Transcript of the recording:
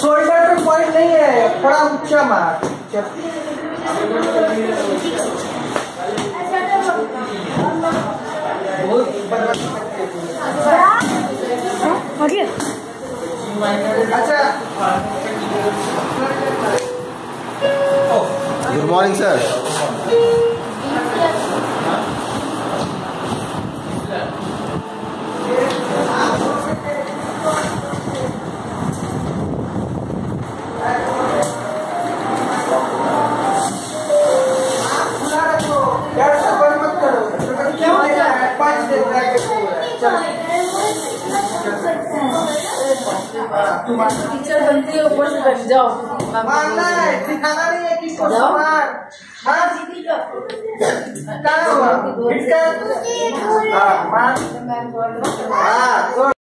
Shoulder पे point नहीं है थोड़ा ऊँचा मार अच्छा। गुड मॉर्निंग सर टीचर बनती है ऊपर से बन जाओ। मारना है दिखाना नहीं है। किसको जाओ। मार मार क्या हुआ हिट हाँ हाँ।